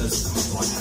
that's